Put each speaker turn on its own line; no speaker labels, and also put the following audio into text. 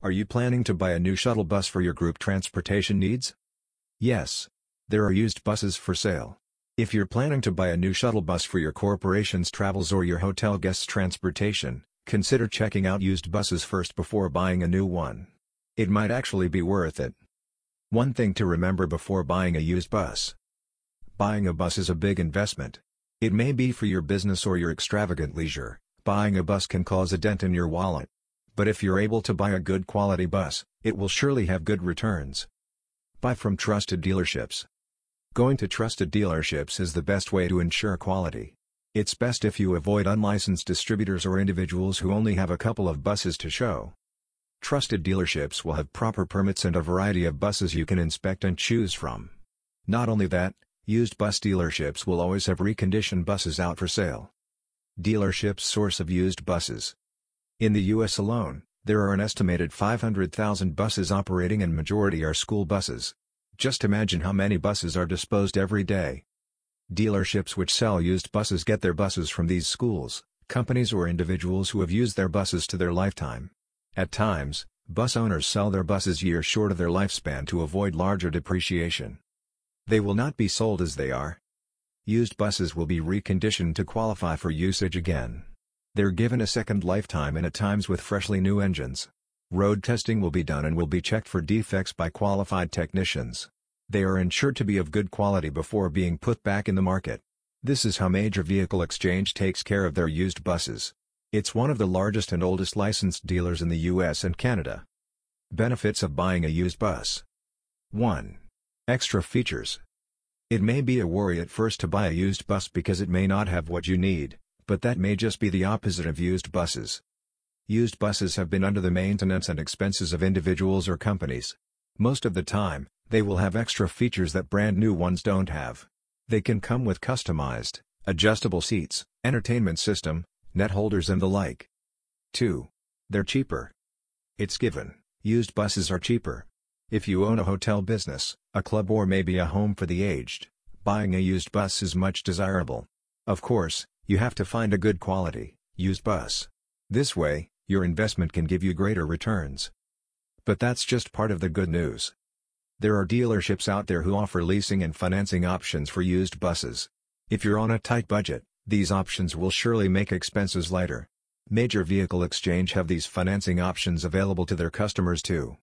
Are you planning to buy a new shuttle bus for your group transportation needs? Yes. There are used buses for sale. If you're planning to buy a new shuttle bus for your corporation's travels or your hotel guests' transportation, consider checking out used buses first before buying a new one. It might actually be worth it. One thing to remember before buying a used bus. Buying a bus is a big investment. It may be for your business or your extravagant leisure, buying a bus can cause a dent in your wallet. But if you're able to buy a good quality bus, it will surely have good returns. Buy from trusted dealerships. Going to trusted dealerships is the best way to ensure quality. It's best if you avoid unlicensed distributors or individuals who only have a couple of buses to show. Trusted dealerships will have proper permits and a variety of buses you can inspect and choose from. Not only that, used bus dealerships will always have reconditioned buses out for sale. Dealerships source of used buses. In the U.S. alone, there are an estimated 500,000 buses operating and majority are school buses. Just imagine how many buses are disposed every day. Dealerships which sell used buses get their buses from these schools, companies or individuals who have used their buses to their lifetime. At times, bus owners sell their buses years short of their lifespan to avoid larger depreciation. They will not be sold as they are. Used buses will be reconditioned to qualify for usage again. They're given a second lifetime and at times with freshly new engines. Road testing will be done and will be checked for defects by qualified technicians. They are ensured to be of good quality before being put back in the market. This is how Major Vehicle Exchange takes care of their used buses. It's one of the largest and oldest licensed dealers in the US and Canada. Benefits of buying a used bus 1. Extra features. It may be a worry at first to buy a used bus because it may not have what you need, but that may just be the opposite of used buses. Used buses have been under the maintenance and expenses of individuals or companies. Most of the time, they will have extra features that brand new ones don't have. They can come with customized, adjustable seats, entertainment system, net holders and the like. 2. They're cheaper. It's given, used buses are cheaper. If you own a hotel business, a club or maybe a home for the aged, buying a used bus is much desirable. Of course, you have to find a good quality, used bus. This way, your investment can give you greater returns. But that's just part of the good news. There are dealerships out there who offer leasing and financing options for used buses. If you're on a tight budget, these options will surely make expenses lighter. Major Vehicle Exchange have these financing options available to their customers too.